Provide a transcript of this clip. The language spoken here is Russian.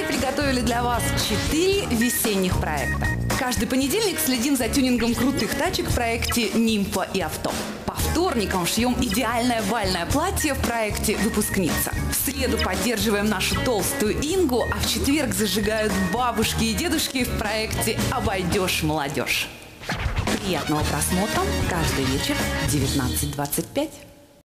Мы приготовили для вас 4 весенних проекта. Каждый понедельник следим за тюнингом крутых тачек в проекте «Нимфа и авто». По вторникам шьем идеальное бальное платье в проекте «Выпускница». В среду поддерживаем нашу толстую Ингу, а в четверг зажигают бабушки и дедушки в проекте «Обойдешь молодежь». Приятного просмотра каждый вечер 19.25.